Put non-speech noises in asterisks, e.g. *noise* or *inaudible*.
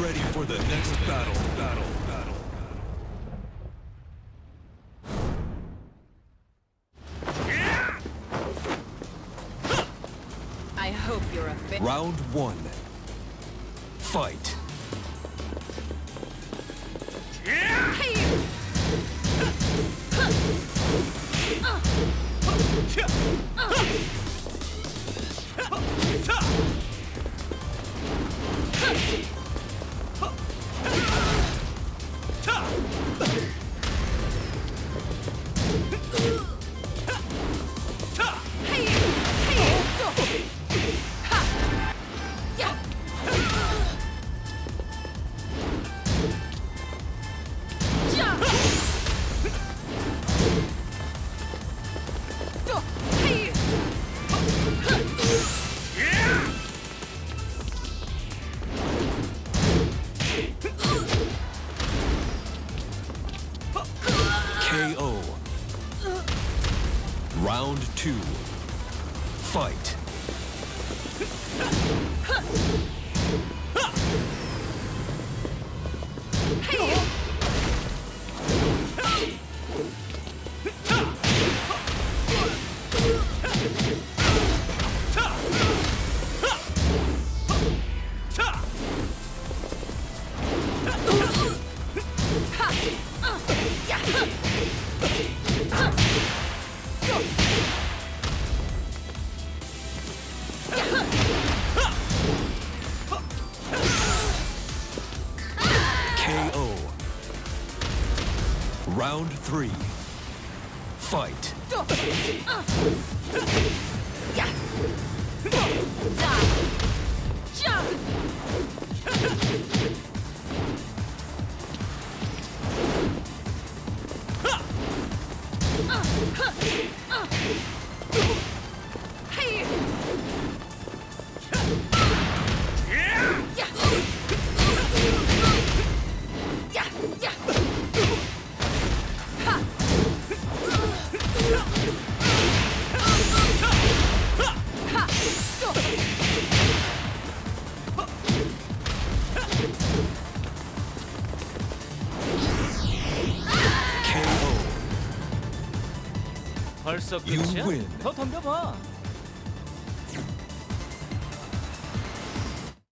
ready for the next battle. Battle. Battle. I hope you're a fit. Round one. Fight. KO. Ooh. Round two. Fight. KO. Round three. Fight. *laughs* 벌써 끝이야? 더 덤벼봐.